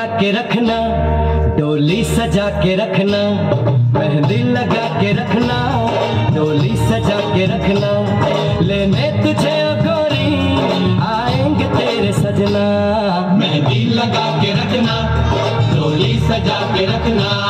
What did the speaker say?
लगा के रखना, डोली सजा के रखना, मेहंदी लगा के रखना, डोली सजा के रखना। लेने तुझे गोरी आएँगे तेरे सजना। मेहंदी लगा के रखना, डोली सजा के रखना।